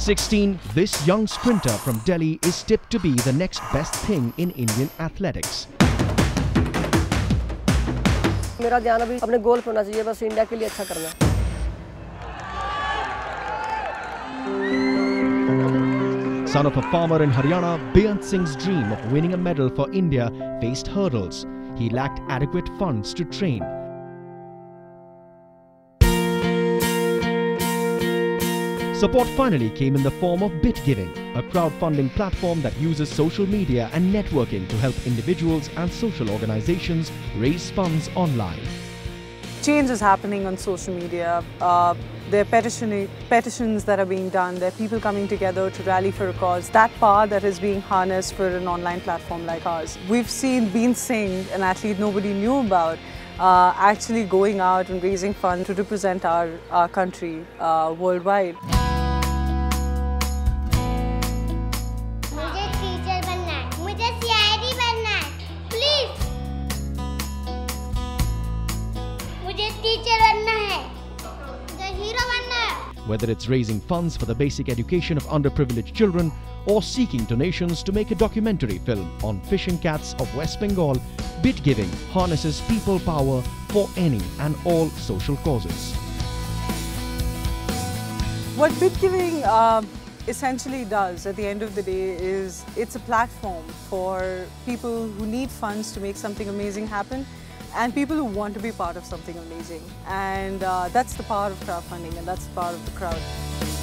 16, this young sprinter from Delhi is tipped to be the next best thing in Indian athletics. मेरा ध्यान अभी अपने गोल पे होना चाहिए बस इंडिया के लिए अच्छा करना है Son of a farmer in Haryana, Beyant Singh's dream of winning a medal for India faced hurdles. He lacked adequate funds to train. Support finally came in the form of BitGiving, a crowdfunding platform that uses social media and networking to help individuals and social organizations raise funds online. change is happening on social media. Uh, there are petition, petitions that are being done. There are people coming together to rally for a cause. That power that is being harnessed for an online platform like ours. We've seen Bean Singh, an athlete nobody knew about, uh, actually going out and raising funds to represent our, our country uh, worldwide. teacher Whether it's raising funds for the basic education of underprivileged children or seeking donations to make a documentary film on fishing cats of West Bengal, BitGiving harnesses people power for any and all social causes. What BitGiving uh, essentially does at the end of the day is it's a platform for people who need funds to make something amazing happen and people who want to be part of something amazing. And uh, that's the power of crowdfunding and that's the power of the crowd.